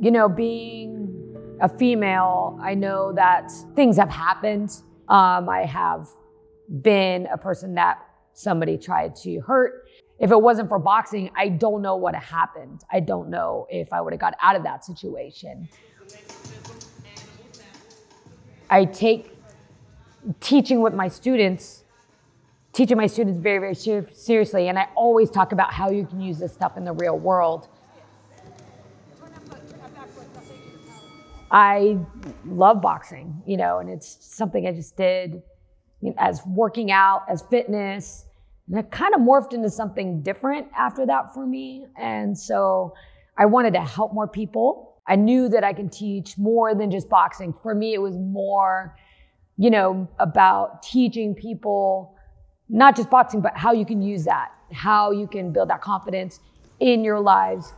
You know, being a female, I know that things have happened. Um, I have been a person that somebody tried to hurt. If it wasn't for boxing, I don't know what happened. I don't know if I would have got out of that situation. I take teaching with my students, teaching my students very, very ser- seriously, and I always talk about how you can use this stuff in the real world. I love boxing, you know, and it's something I just did you know, as working out, as fitness. And it kind of morphed into something different after that for me. And so I wanted to help more people. I knew that I can teach more than just boxing. For me, it was more, you know, about teaching people not just boxing, but how you can use that, how you can build that confidence in your lives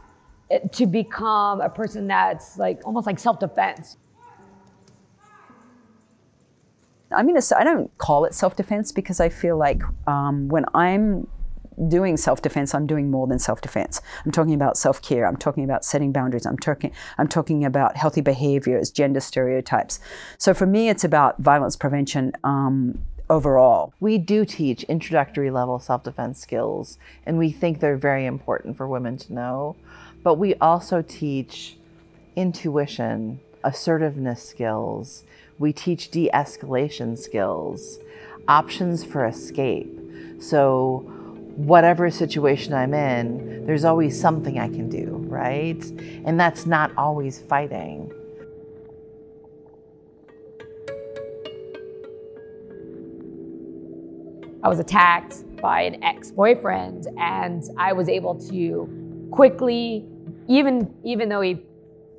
to become a person that's like almost like self defense. I mean, I don't call it self defense because I feel like um, when I'm doing self defense, I'm doing more than self defense. I'm talking about self care. I'm talking about setting boundaries. I'm talking I'm talking about healthy behaviors, gender stereotypes. So for me, it's about violence prevention. Um, overall. We do teach introductory level self defense skills, and we think they're very important for women to know. But we also teach intuition, assertiveness skills, we teach de escalation skills, options for escape. So, whatever situation I'm in, there's always something I can do, right? And that's not always fighting. I was attacked by an ex-boyfriend and I was able to quickly even even though he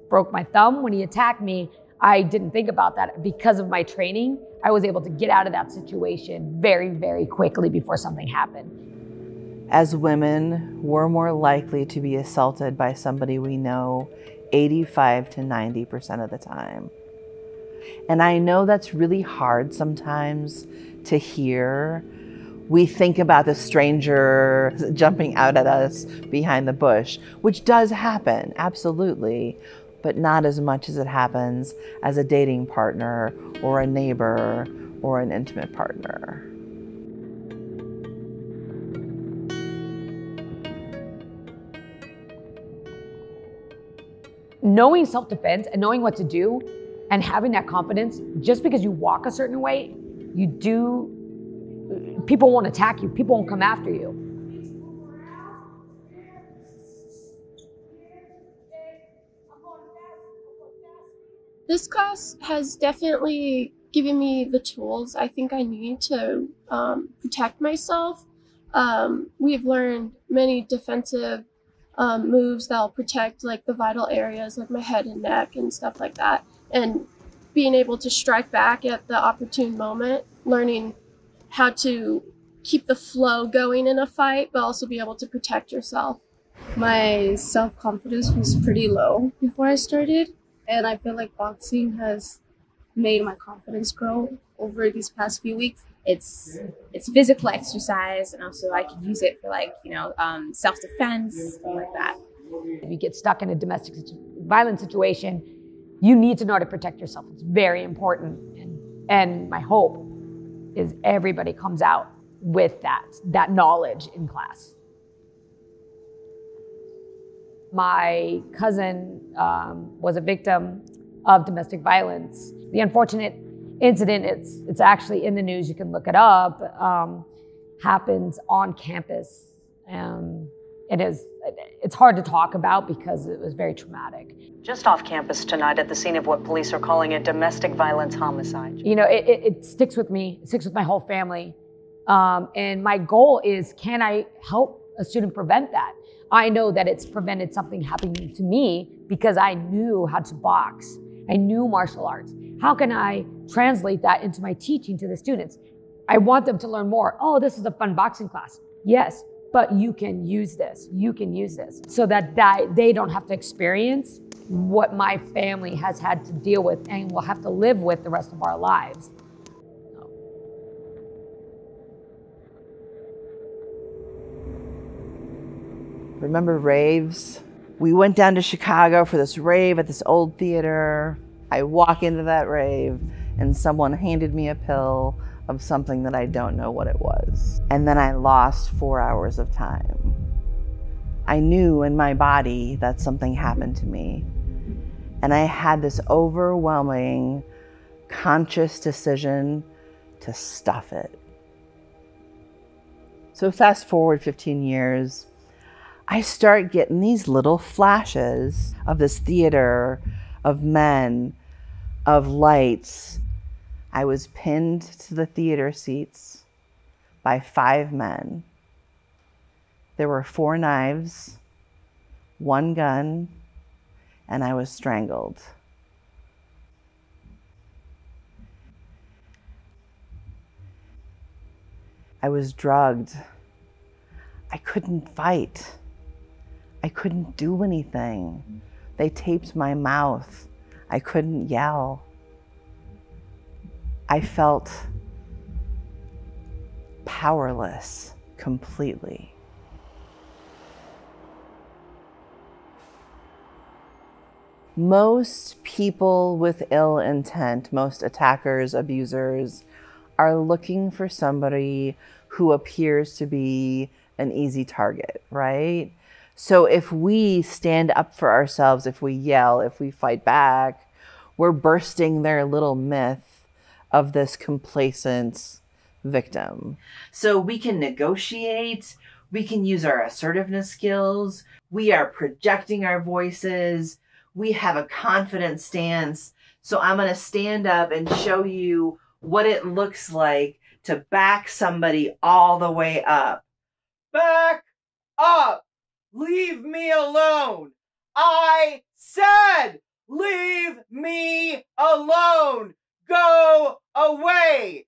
broke my thumb when he attacked me, I didn't think about that because of my training. I was able to get out of that situation very very quickly before something happened. As women, we're more likely to be assaulted by somebody we know 85 to 90% of the time. And I know that's really hard sometimes to hear we think about the stranger jumping out at us behind the bush, which does happen, absolutely, but not as much as it happens as a dating partner or a neighbor or an intimate partner. Knowing self defense and knowing what to do and having that confidence, just because you walk a certain way, you do people won't attack you, people won't come after you. This class has definitely given me the tools I think I need to um, protect myself. Um, we've learned many defensive um, moves that'll protect like the vital areas like my head and neck and stuff like that. And being able to strike back at the opportune moment, learning how to keep the flow going in a fight, but also be able to protect yourself. My self confidence was pretty low before I started, and I feel like boxing has made my confidence grow over these past few weeks. It's it's physical exercise, and also I can use it for like you know um, self defense, like that. If you get stuck in a domestic violence situation, you need to know how to protect yourself. It's very important, and, and my hope is everybody comes out with that, that knowledge in class. My cousin um, was a victim of domestic violence. The unfortunate incident, it's, it's actually in the news, you can look it up, um, happens on campus. Um, it is, it's hard to talk about because it was very traumatic. Just off campus tonight at the scene of what police are calling a domestic violence homicide. You know, it, it, it sticks with me, it sticks with my whole family. Um, and my goal is can I help a student prevent that? I know that it's prevented something happening to me because I knew how to box. I knew martial arts. How can I translate that into my teaching to the students? I want them to learn more. Oh, this is a fun boxing class. Yes, but you can use this. You can use this so that they don't have to experience what my family has had to deal with and will have to live with the rest of our lives. Remember raves? We went down to Chicago for this rave at this old theater. I walk into that rave, and someone handed me a pill of something that I don't know what it was. And then I lost four hours of time. I knew in my body that something happened to me. And I had this overwhelming conscious decision to stuff it. So, fast forward 15 years, I start getting these little flashes of this theater, of men, of lights. I was pinned to the theater seats by five men. There were four knives, one gun, and I was strangled. I was drugged. I couldn't fight. I couldn't do anything. They taped my mouth. I couldn't yell. I felt powerless completely. Most people with ill intent, most attackers, abusers, are looking for somebody who appears to be an easy target, right? So if we stand up for ourselves, if we yell, if we fight back, we're bursting their little myth of this complacent victim. So we can negotiate, we can use our assertiveness skills, we are projecting our voices, we have a confident stance. So I'm going to stand up and show you what it looks like to back somebody all the way up. Back up! Leave me alone! I said, leave me alone! Go away!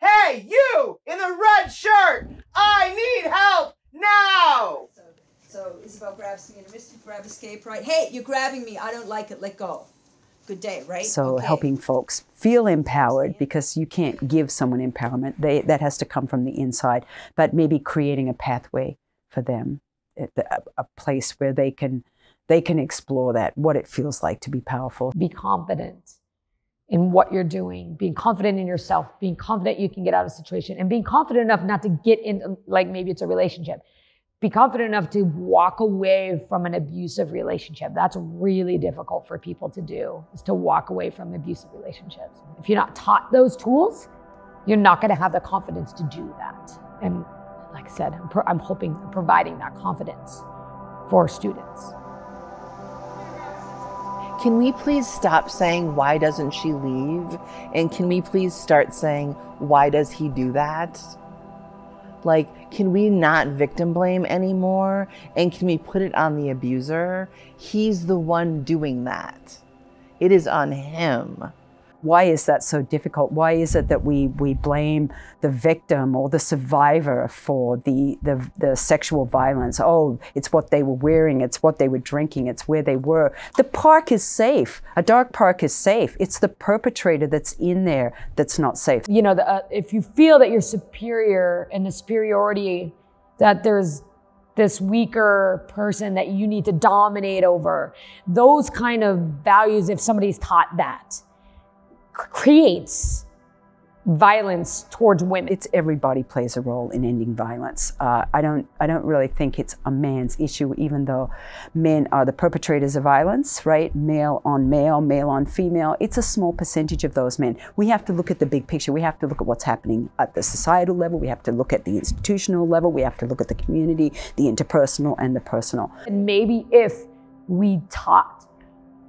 Hey, you in the red shirt! I need help now! So, so Isabel grabs me in a wrist grab escape, right? Hey, you're grabbing me. I don't like it. Let go. Good day, right? So Okay. helping folks feel empowered because you can't give someone empowerment. They, that has to come from the inside. But maybe creating a pathway for them, a, a place where they can they can explore that, what it feels like to be powerful. Be confident in what you're doing, being confident in yourself, being confident you can get out of a situation, and being confident enough not to get in, like maybe it's a relationship. Be confident enough to walk away from an abusive relationship. That's really difficult for people to do, is to walk away from abusive relationships. If you're not taught those tools, you're not going to have the confidence to do that. And like I said, I'm, pro- I'm hoping providing that confidence for students. Can we please stop saying, why doesn't she leave? And can we please start saying, why does he do that? Like, can we not victim blame anymore? And can we put it on the abuser? He's the one doing that. It is on him. Why is that so difficult? Why is it that we, we blame the victim or the survivor for the, the, the sexual violence? Oh, it's what they were wearing, it's what they were drinking, it's where they were. The park is safe. A dark park is safe. It's the perpetrator that's in there that's not safe. you know, the, uh, if you feel that you're superior and the superiority, that there's this weaker person that you need to dominate over, those kind of values, if somebody's taught that, creates violence towards women. It's everybody plays a role in ending violence. Uh, I don't I don't really think it's a man's issue, even though men are the perpetrators of violence, right? Male on male, male on female. It's a small percentage of those men. We have to look at the big picture. We have to look at what's happening at the societal level. We have to look at the institutional level. We have to look at the community, the interpersonal and the personal. And maybe if we taught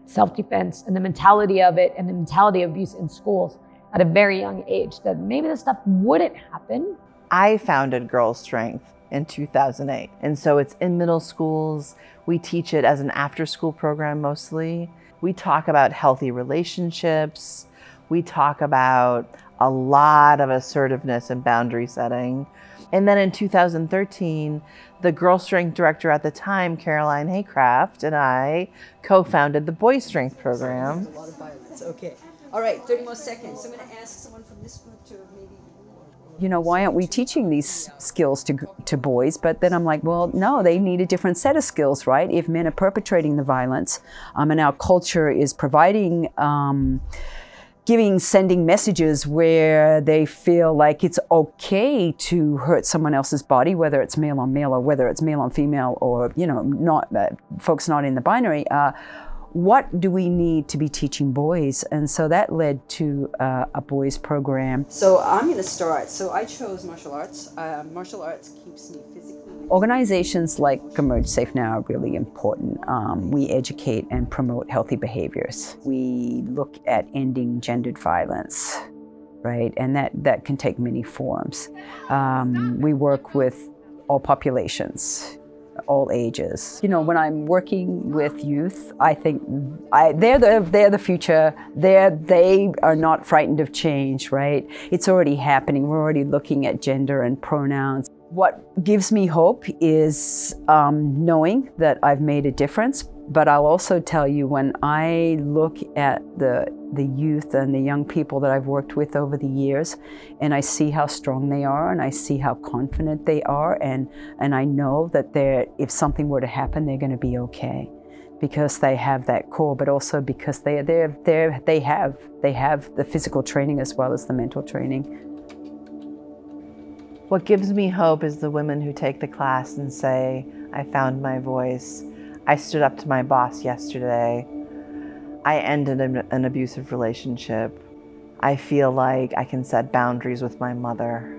self defense and the mentality of it and the mentality of abuse in schools at a very young age, that maybe this stuff wouldn't happen. I founded Girls Strength in 2008. And so it's in middle schools. We teach it as an after school program mostly. We talk about healthy relationships. We talk about a lot of assertiveness and boundary setting. And then in 2013, the Girl Strength director at the time, Caroline Haycraft, and I co founded the Boy Strength program. A lot of violence. Okay. All right, 30 more seconds. I'm going to ask someone from this group to maybe. you know, why aren't we teaching these skills to, to boys? But then I'm like, well, no, they need a different set of skills, right? If men are perpetrating the violence um, and our culture is providing, um, giving, sending messages where they feel like it's okay to hurt someone else's body, whether it's male on male or whether it's male on female or, you know, not uh, folks not in the binary. Uh, what do we need to be teaching boys? And so that led to uh, a boys program. So I'm going to start. So I chose martial arts. Uh, martial arts keeps me physically. Organizations like Emerge Safe Now are really important. Um, we educate and promote healthy behaviors. We look at ending gendered violence, right? And that, that can take many forms. Um, we work with all populations, all ages. You know, when I'm working with youth, I think I, they're the they're the future. They're they are not frightened of change, right? It's already happening. We're already looking at gender and pronouns. What gives me hope is um, knowing that I've made a difference. But I'll also tell you when I look at the the youth and the young people that I've worked with over the years, and I see how strong they are, and I see how confident they are, and and I know that if something were to happen, they're going to be okay, because they have that core, but also because they they they they have they have the physical training as well as the mental training. What gives me hope is the women who take the class and say, I found my voice. I stood up to my boss yesterday. I ended an, abusive relationship. I feel like I can set boundaries with my mother.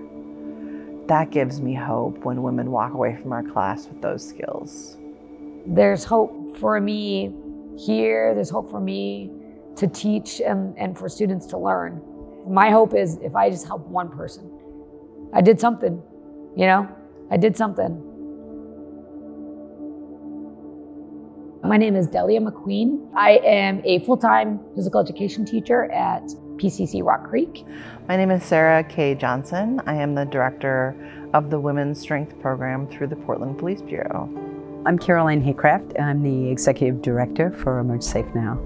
That gives me hope when women walk away from our class with those skills. There's hope for me here, there's hope for me to teach and, and for students to learn. My hope is if I just help one person, I did something, you know, I did something. My name is Delia McQueen. I am a full time physical education teacher at PCC Rock Creek. My name is Sarah K. Johnson. I am the director of the Women's Strength Program through the Portland Police Bureau. I'm Caroline Haycraft. I'm the executive director for Emerge Safe Now.